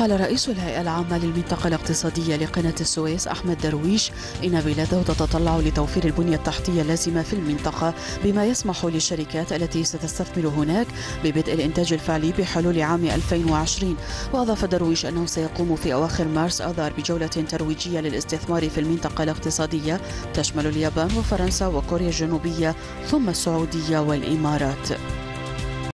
قال رئيس الهيئة العامة للمنطقة الاقتصادية لقناة السويس أحمد درويش إن بلاده تتطلع لتوفير البنية التحتية اللازمة في المنطقة بما يسمح للشركات التي ستستثمر هناك ببدء الإنتاج الفعلي بحلول عام 2020 وأضاف درويش أنه سيقوم في أواخر مارس آذار بجولة ترويجية للاستثمار في المنطقة الاقتصادية تشمل اليابان وفرنسا وكوريا الجنوبية ثم السعودية والإمارات.